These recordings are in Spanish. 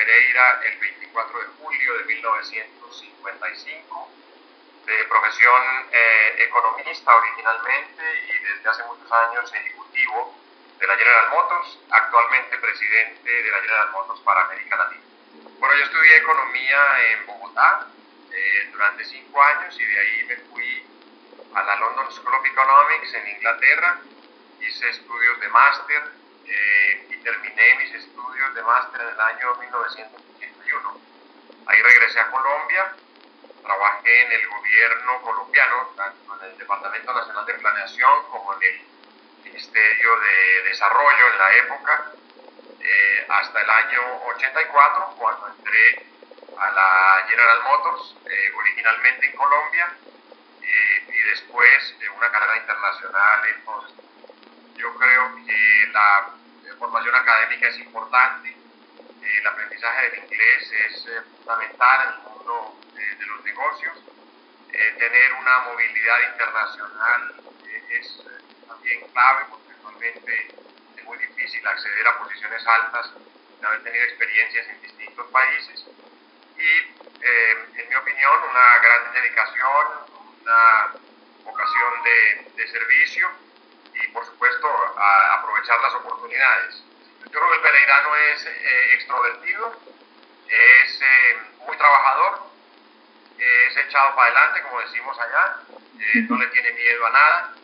Pereira el 24 de julio de 1955, de profesión eh, economista originalmente y desde hace muchos años ejecutivo de la General Motors, actualmente presidente de la General Motors para América Latina. Bueno, yo estudié economía en Bogotá eh, durante cinco años y de ahí me fui a la London School of Economics en Inglaterra, hice estudios de máster eh, terminé mis estudios de máster en el año 1981. Ahí regresé a Colombia, trabajé en el gobierno colombiano, tanto en el Departamento Nacional de Planeación como en el Ministerio de Desarrollo en la época, eh, hasta el año 84, cuando entré a la General Motors, eh, originalmente en Colombia, eh, y después de una carrera internacional en Yo creo que la formación académica es importante, el aprendizaje del inglés es fundamental en el mundo de los negocios, tener una movilidad internacional es también clave porque actualmente es muy difícil acceder a posiciones altas sin haber tenido experiencias en distintos países. Y eh, en mi opinión una gran dedicación, una vocación de, de servicio a aprovechar las oportunidades. Yo creo que el pereirano es eh, extrovertido, es eh, muy trabajador, es echado para adelante, como decimos allá, no le tiene miedo a nada.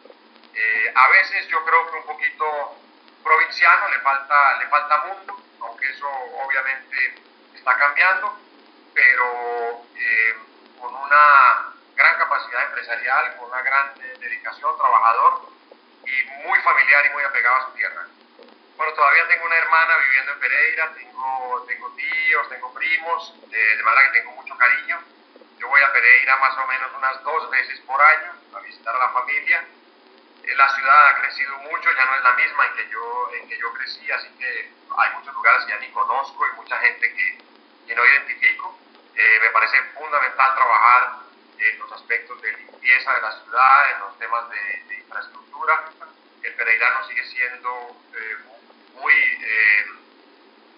a veces yo creo que un poquito provinciano, le falta, le falta mundo, aunque eso obviamente está cambiando, pero eh, con una gran capacidad empresarial, con una gran dedicación, trabajador muy apegado a su tierra. Bueno, todavía tengo una hermana viviendo en Pereira, tengo, tengo tíos, tengo primos, de manera que tengo mucho cariño. Yo voy a Pereira más o menos unas dos veces por año a visitar a la familia la ciudad ha crecido mucho, ya no es la misma en que yo, en que yo crecí, así que hay muchos lugares que ya ni conozco y mucha gente que, que no identifico. Eh, me parece fundamental trabajar en los aspectos de limpieza de la ciudad, en los temas de, infraestructura. El pereirano sigue siendo eh, muy eh,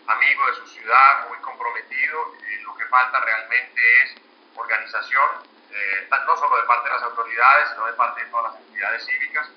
amigo de su ciudad, muy comprometido. lo que falta realmente es organización, no solo de parte de las autoridades, sino de parte de todas las entidades cívicas